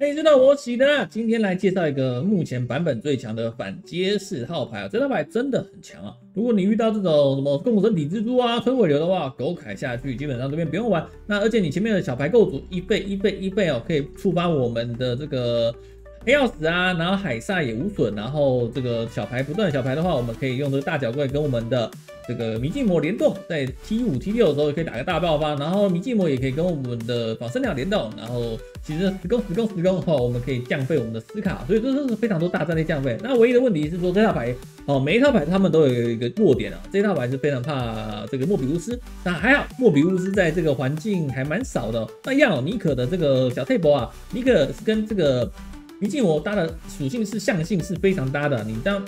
嘿，知道我起的，今天来介绍一个目前版本最强的反街式套牌啊！这套牌真的很强啊！如果你遇到这种什么共生体蜘蛛啊、吞尾流的话，狗凯下去基本上这边不用玩。那而且你前面的小牌构筑一倍、一倍、一倍哦，可以触发我们的这个黑曜石啊，然后海煞也无损，然后这个小牌不断小牌的话，我们可以用这个大脚怪跟我们的。这个迷境魔联动，在 T 五 T 六的时候可以打个大爆发，然后迷境魔也可以跟我们的仿生鸟联动，然后其实十攻十攻十攻的话，我们可以降费我们的斯卡，所以这是非常多大战力降费。那唯一的问题是说这套牌哦，每一套牌他们都有一个弱点啊，这套牌是非常怕这个莫比乌斯，那还好莫比乌斯在这个环境还蛮少的。那要尼可的这个小退博啊，尼可是跟这个迷境魔搭的属性是象性是非常搭的，你当。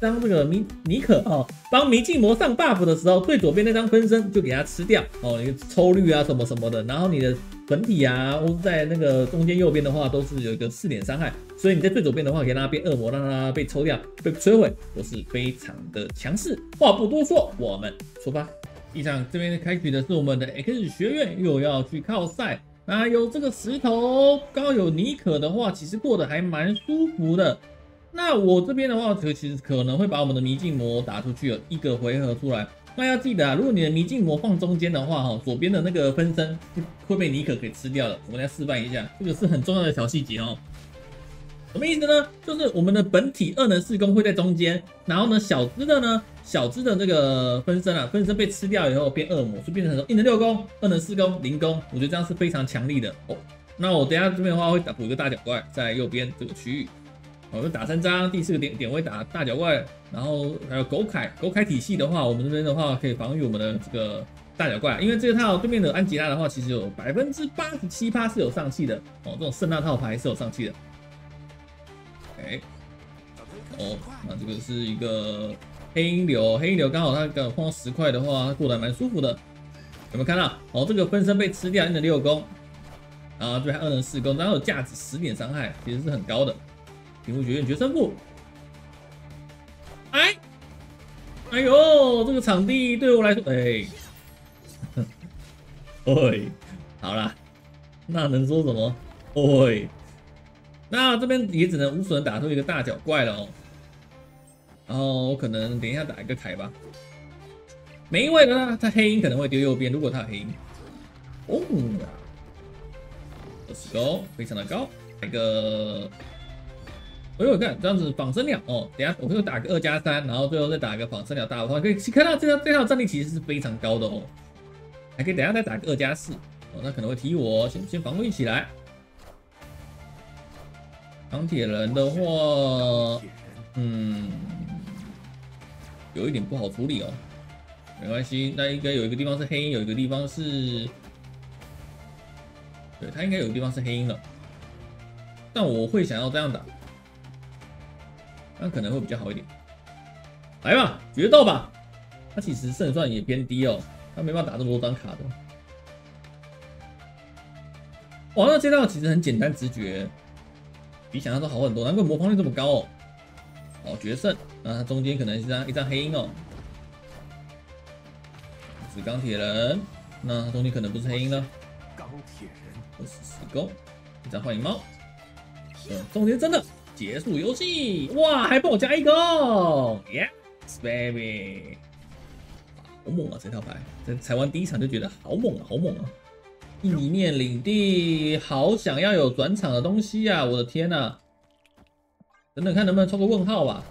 当这个尼尼可哦帮迷境魔上 buff 的时候，最左边那张分身就给他吃掉哦，你抽率啊什么什么的，然后你的本体啊，或者在那个中间右边的话，都是有一个四点伤害，所以你在最左边的话，可以让他变恶魔，让他被抽掉、被摧毁，都是非常的强势。话不多说，我们出发。地上这边开局的是我们的 X 学院，又要去靠赛，那有这个石头，刚有尼可的话，其实过得还蛮舒服的。那我这边的话，可其实可能会把我们的迷境魔打出去了一个回合出来。那要记得啊，如果你的迷境魔放中间的话，哈，左边的那个分身会被尼可给吃掉了。我们来示范一下，这个是很重要的小细节哦。什么意思呢？就是我们的本体二能四攻会在中间，然后呢，小只的呢，小只的这个分身啊，分身被吃掉以后变恶魔，就变成一能六攻、二能四攻、零攻。我觉得这样是非常强力的哦。那我等下这边的话会打补一个大脚怪在右边这个区域。我们打三张，第四个点点位打大脚怪，然后还有狗凯狗凯体系的话，我们这边的话可以防御我们的这个大脚怪，因为这套对面的安吉拉的话，其实有百分之八十七趴是有上气的哦，这种圣纳套牌是有上气的。哎，哦，那这个是一个黑鹰流，黑鹰流刚好它刚碰到十块的话，过得蛮舒服的。有没有看到？哦，这个分身被吃掉，一能六攻，然后这边二能四攻，然后有价值十点伤害，其实是很高的。屏幕学院决胜负，哎，哎呦，这个场地对我来说，哎，哎，好了，那能说什么？哎，那这边也只能无损打出一个大脚怪了哦。然后我可能等一下打一个凯吧。没位的呢，他黑鹰可能会丢右边，如果他黑鹰，哦，二十高，非常的高，一个。我有看这样子仿生鸟哦，等下我会打个二加三，然后最后再打个仿生鸟大的话，可以看到这套这套战力其实是非常高的哦，还可以等下再打个二加四哦，那可能会踢我，先先防御起来。钢铁人的话，嗯，有一点不好处理哦，没关系，那应该有一个地方是黑鹰，有一个地方是，对他应该有个地方是黑鹰了，但我会想要这样打。那可能会比较好一点，来吧，决斗吧！他其实胜算也偏低哦，他没办法打这么多张卡的。哇，那这道其实很简单直觉，比想象中好很多，难怪魔方率这么高哦。哦，决胜，那他中间可能是一张一张黑鹰哦，是钢铁人，那他中间可能不是黑鹰了。钢铁人，不是死狗，一张幻影猫，嗯，中间真的。结束游戏，哇，还帮我加一个，Yes baby，好猛啊！这套牌在踩完第一场就觉得好猛啊，好猛啊！意念领地，好想要有转场的东西呀！我的天呐！等等看能不能抽个问号吧，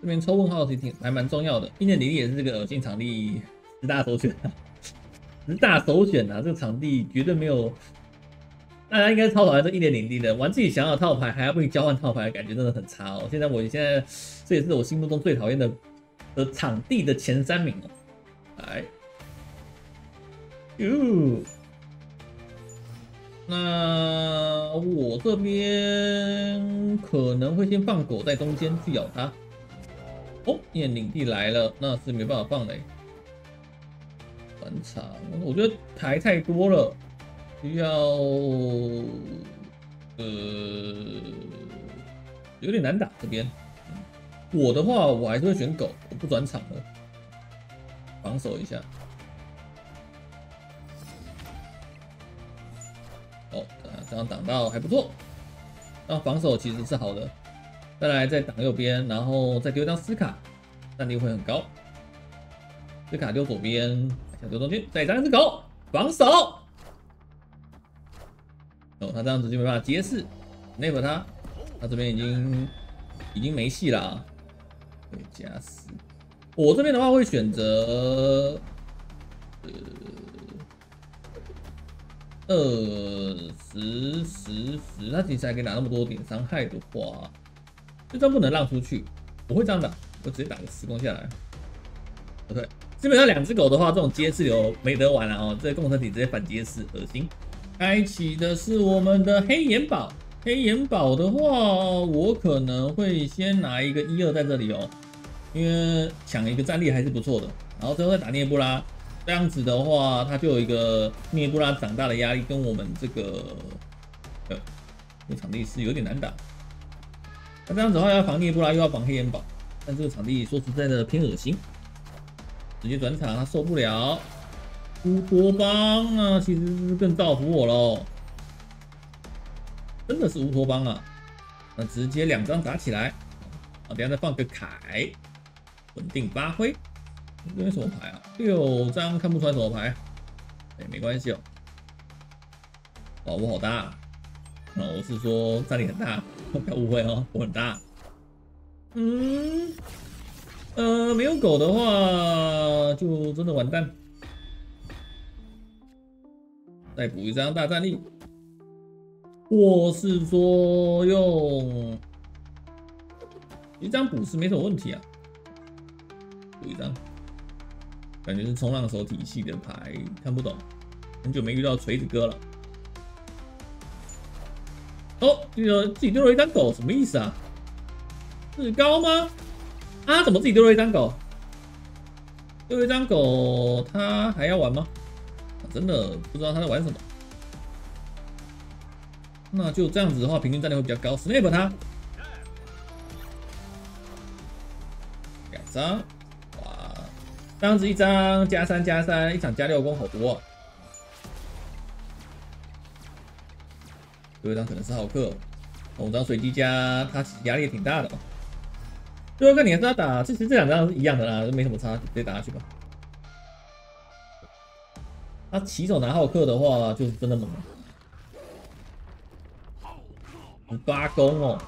这边抽问号其实挺还蛮重要的。意念领地也是这个恶心场地十大首选啊，十大首选啊！这个场地绝对没有。大家应该超讨厌这一点领地的，玩自己想要的套牌还要被交换套牌，感觉真的很差哦。现在我现在这也是我心目中最讨厌的的场地的前三名哦。来，哟，那我这边可能会先放狗在中间去咬它。哦，念领地来了，那是没办法放嘞。转场，我觉得牌太多了。需要呃有点难打这边，我的话我还是会选狗，我不转场了，防守一下。哦，这样挡到还不错。那防守其实是好的。再来再挡右边，然后再丢一张斯卡，战力会很高。斯卡丢左边，想丢中间，再张只狗，防守。哦，他这样子就没办法接势，内服他，他这边已经已经没戏了啊。对，加四。我这边的话会选择，呃，二十十十，他其实还可以拿那么多点伤害的话。这张不能让出去，我会这样打，我直接打个时空下来。OK，基本上两只狗的话，这种接势流没得玩了哦，这个共生体直接反接势，恶心。开启的是我们的黑岩宝，黑岩宝的话，我可能会先拿一个一二在这里哦，因为抢一个战力还是不错的。然后最后再打涅布拉，这样子的话，它就有一个涅布拉长大的压力，跟我们这个呃，这场地是有点难打。那这样子的话，要防涅布拉，又要防黑岩堡，但这个场地说实在的偏恶心，直接转场他受不了。乌托邦啊，其实是更造福我喽，真的是乌托邦啊！那直接两张打起来，啊，等下再放个凯，稳定发挥。这边什么牌啊？六张看不出来什么牌，哎，没关系哦。宝物好大，啊，我是说战力很大。不要误会哦，我很大。嗯，呃，没有狗的话，就真的完蛋。再补一张大战力，或是说用一张补是没什么问题啊。补一张，感觉是冲浪手体系的牌，看不懂，很久没遇到锤子哥了。哦，这个自己丢了一张狗，什么意思啊？是高吗？啊，怎么自己丢了一张狗？丢了一张狗，他还要玩吗？真的不知道他在玩什么。那就这样子的话，平均战力会比较高。Snap 他，两张，哇，这样子一张加三加三，一场加六攻，好多。有一张可能是浩克，五张随机加，他其实压力也挺大的。最后看你还是要打，其实这两张是一样的啦，没什么差，直接打下去吧。他起手拿浩克的话，就是真的猛。八攻哦！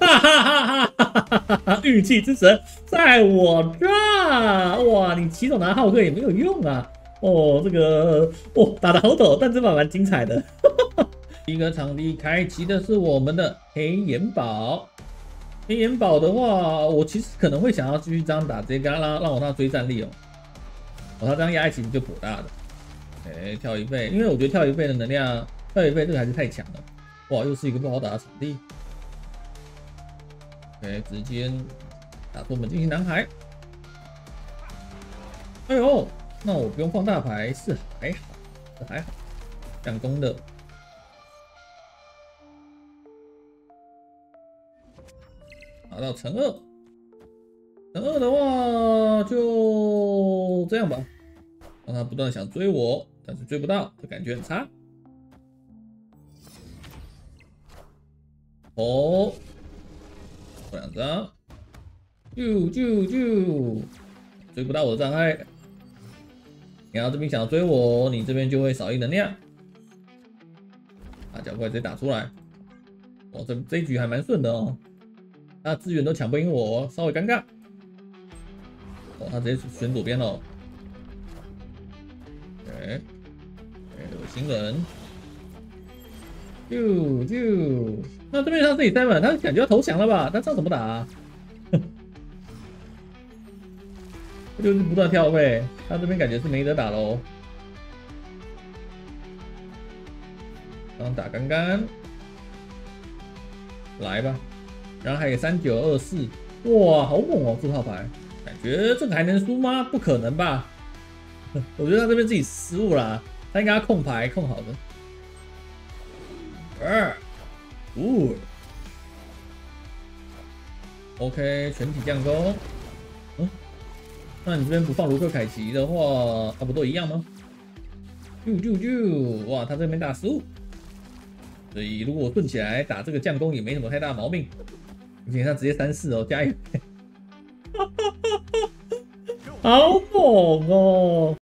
哈哈哈哈哈哈！运气之神在我这。哇，你起手拿浩克也没有用啊！哦，这个哦打的好抖，但这把蛮精彩的。第一个场地开启的是我们的黑岩堡。黑岩堡的话，我其实可能会想要继续这样打，直接跟他让让我让他追战力哦。哦，他这样压其实就颇大的。哎，跳一倍，因为我觉得跳一倍的能量，跳一倍这个还是太强了。哇，又是一个不好打的场地。哎，直接打出我们进行男孩。哎呦，那我不用放大牌是还好，是还好，降攻的。拿到乘二，乘二的话就这样吧，让他不断想追我，但是追不到，这感觉很差。哦，两张，啾啾啾，追不到我的障碍。你要这边想要追我，你这边就会少一能量。把，脚怪直接打出来，哇，这这一局还蛮顺的哦。那资源都抢不赢我，稍微尴尬。哦，他直接选左边了。哎，恶心人。就就，那这边他自己三本，他感觉要投降了吧？他这样怎么打？啊就是不断跳位，他这边感觉是没得打喽。刚打刚刚，来吧。然后还有三九二四，哇，好猛哦！这套牌，感觉这个还能输吗？不可能吧！我觉得他这边自己失误了，他应该控牌控好的。二五，OK，全体降攻。嗯，那你这边不放卢克凯奇的话，差不多一样吗？啾啾啾！哇，他这边打失误，所以如果我盾起来打这个降攻，也没什么太大毛病。你马上直接三四哦，加油！哈哈哈哈哈，好猛哦！